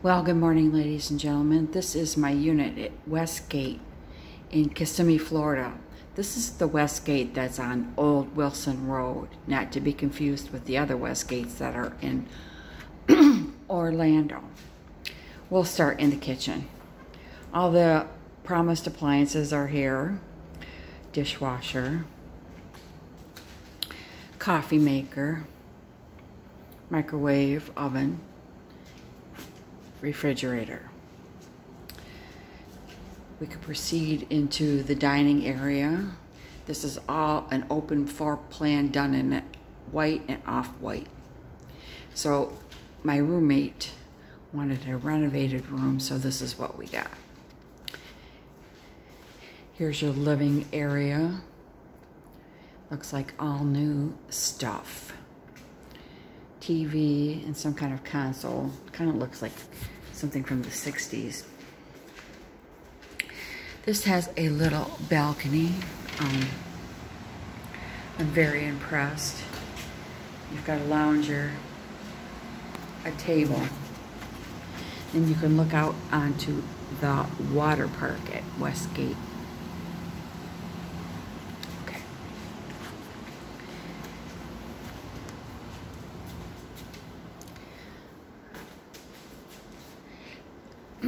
Well, good morning, ladies and gentlemen. This is my unit at Westgate in Kissimmee, Florida. This is the Westgate that's on Old Wilson Road, not to be confused with the other Westgates that are in Orlando. We'll start in the kitchen. All the promised appliances are here. Dishwasher, coffee maker, microwave, oven, refrigerator. We could proceed into the dining area. This is all an open floor plan done in white and off-white. So my roommate wanted a renovated room, so this is what we got. Here's your living area. Looks like all new stuff. TV and some kind of console. Kind of looks like something from the 60s. This has a little balcony. Um, I'm very impressed. You've got a lounger, a table, and you can look out onto the water park at Westgate.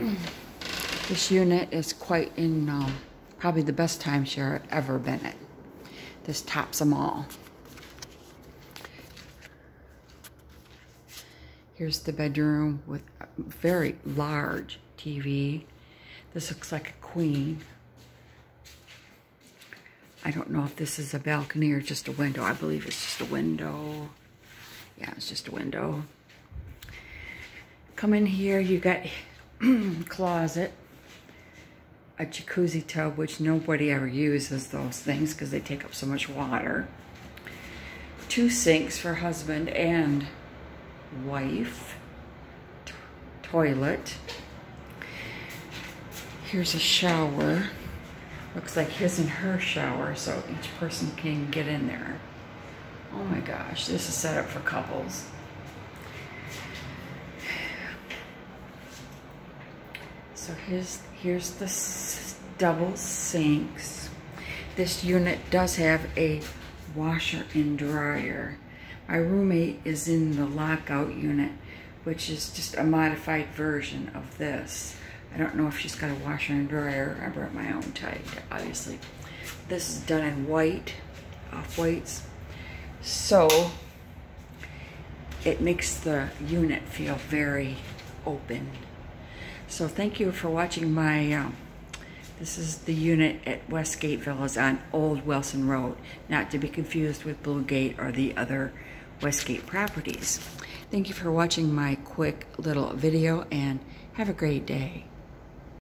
this unit is quite in um, probably the best timeshare I've ever been in. This tops them all. Here's the bedroom with a very large TV. This looks like a queen. I don't know if this is a balcony or just a window. I believe it's just a window. Yeah, it's just a window. Come in here, you got closet, a jacuzzi tub, which nobody ever uses those things because they take up so much water. Two sinks for husband and wife. Toilet. Here's a shower. Looks like his and her shower, so each person can get in there. Oh my gosh, this is set up for couples. So here's, here's the double sinks. This unit does have a washer and dryer. My roommate is in the lockout unit, which is just a modified version of this. I don't know if she's got a washer and dryer. I brought my own type, obviously. This is done in white, off-whites. So, it makes the unit feel very open. So thank you for watching my, um, this is the unit at Westgate Villas on Old Wilson Road, not to be confused with Blue Gate or the other Westgate properties. Thank you for watching my quick little video and have a great day.